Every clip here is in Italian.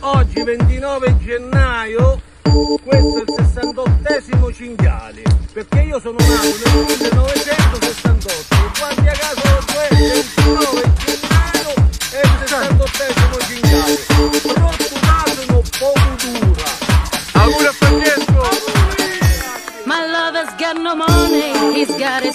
Oggi 29 gennaio, questo è il 68 cinghiale, perché io sono nato nel 1960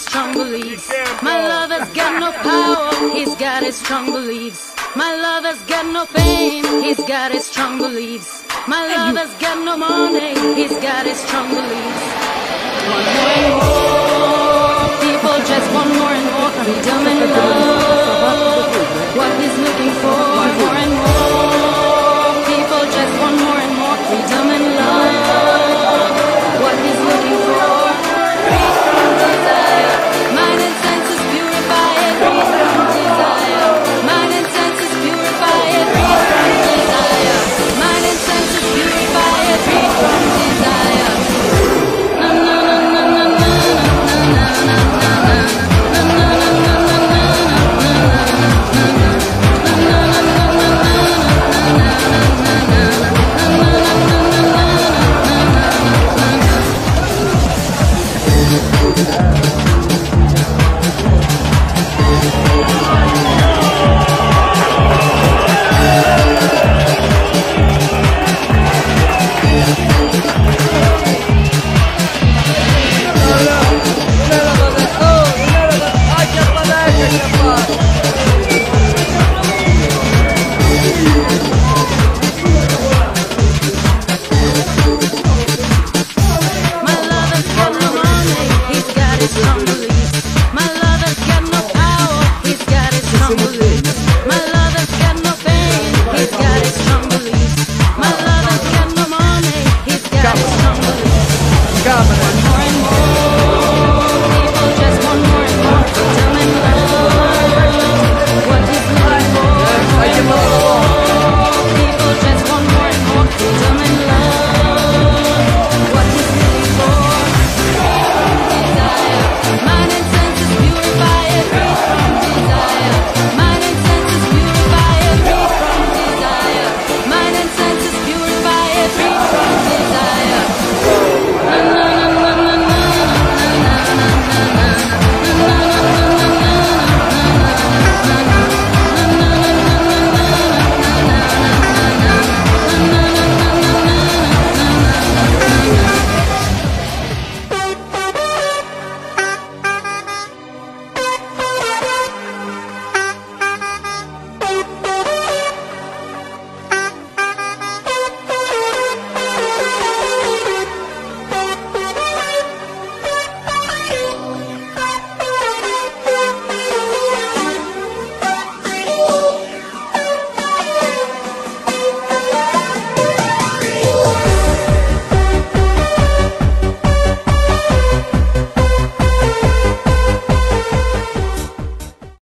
strong beliefs. My love has got no power, he's got his strong beliefs. My love has got no fame, he's got his strong beliefs. My love has got no money, he's got his strong beliefs. One way home.